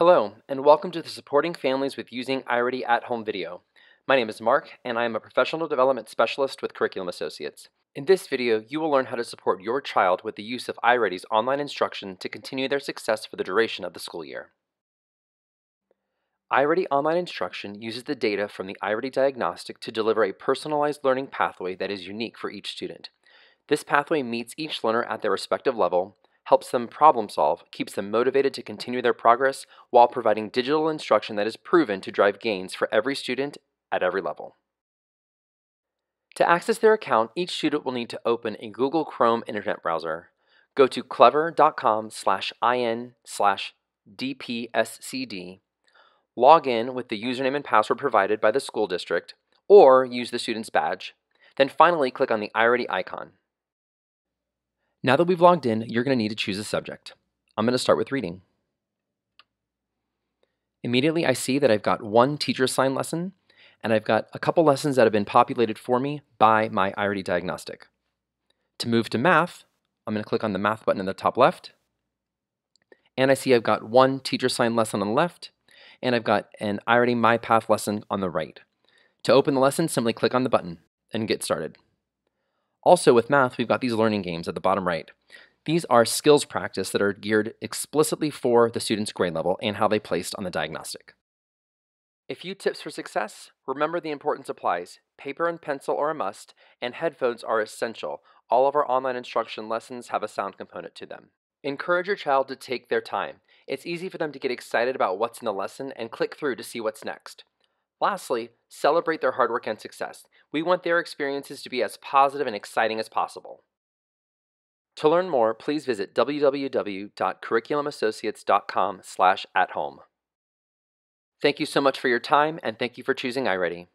Hello, and welcome to the Supporting Families with Using iReady at Home video. My name is Mark, and I am a Professional Development Specialist with Curriculum Associates. In this video, you will learn how to support your child with the use of iReady's online instruction to continue their success for the duration of the school year. iReady Online Instruction uses the data from the iReady diagnostic to deliver a personalized learning pathway that is unique for each student. This pathway meets each learner at their respective level, helps them problem solve, keeps them motivated to continue their progress, while providing digital instruction that is proven to drive gains for every student at every level. To access their account, each student will need to open a Google Chrome internet browser. Go to clever.com slash in slash dpscd, log in with the username and password provided by the school district, or use the student's badge, then finally click on the iReady icon. Now that we've logged in, you're going to need to choose a subject. I'm going to start with reading. Immediately I see that I've got one teacher assigned lesson, and I've got a couple lessons that have been populated for me by my iReady diagnostic. To move to math, I'm going to click on the math button in the top left, and I see I've got one teacher assigned lesson on the left, and I've got an iReady MyPath lesson on the right. To open the lesson, simply click on the button and get started. Also with math, we've got these learning games at the bottom right. These are skills practice that are geared explicitly for the student's grade level and how they placed on the diagnostic. A few tips for success. Remember the important supplies. Paper and pencil are a must, and headphones are essential. All of our online instruction lessons have a sound component to them. Encourage your child to take their time. It's easy for them to get excited about what's in the lesson and click through to see what's next. Lastly, celebrate their hard work and success. We want their experiences to be as positive and exciting as possible. To learn more, please visit www.curriculumassociates.com slash at home. Thank you so much for your time, and thank you for choosing iReady.